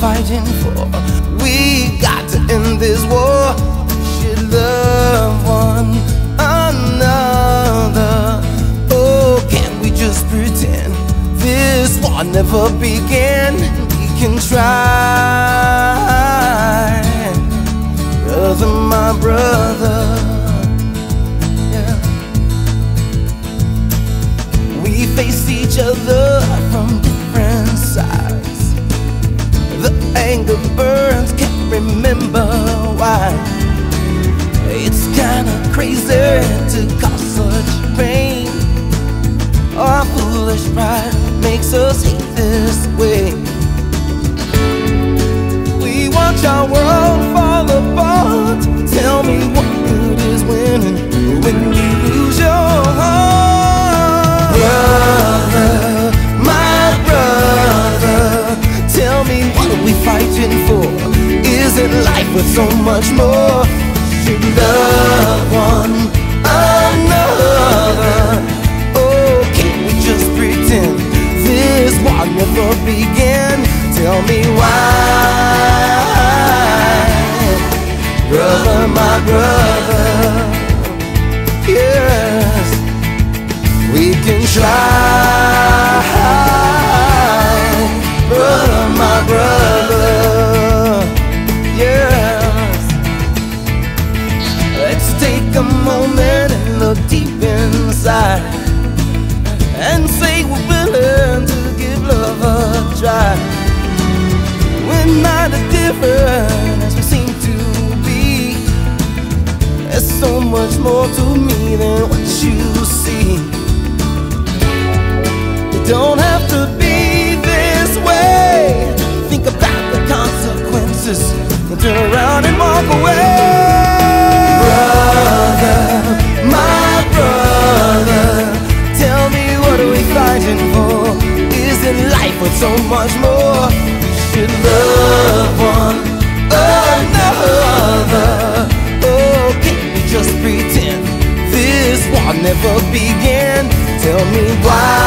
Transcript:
fighting for? We got to end this war. We should love one another. Oh, can we just pretend this war never began? We can try, brother, my brother. Yeah. We face each other remember why. It's kinda crazy to cause such pain. Our foolish pride makes us hate this way. We watch our world fall apart. Tell me what good is winning when you lose your heart. Brother, my brother, tell me what are we fighting for? Isn't life with so much more? Love one another. Oh, can we just pretend this war never began? Tell me why, brother, my brother. Yes, we can try, brother, my brother. Different as we seem to be. There's so much more to me than what you see. You don't have to be this way. Think about the consequences turn around and walk away. Brother, my brother, tell me what are we fighting for? Isn't life worth so much more? We should love me why.